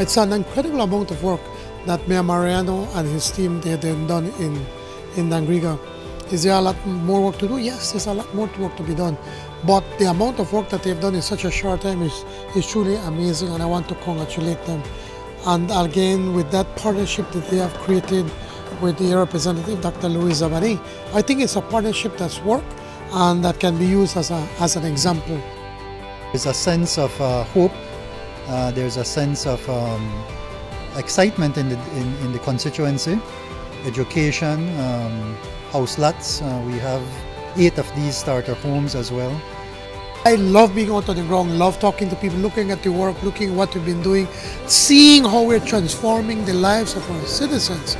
It's an incredible amount of work that Mayor Mariano and his team they have done in, in Dangriga. Is there a lot more work to do? Yes, there's a lot more work to be done. But the amount of work that they've done in such a short time is, is truly amazing and I want to congratulate them. And again, with that partnership that they have created with the representative, Dr. Louis Zabaneh, I think it's a partnership that's worked and that can be used as, a, as an example. There's a sense of uh, hope, uh, there's a sense of um, excitement in the, in, in, the constituency, education, um, house lots. Uh, we have eight of these starter homes as well. I love being out on the ground, love talking to people, looking at the work, looking at what we've been doing, seeing how we're transforming the lives of our citizens.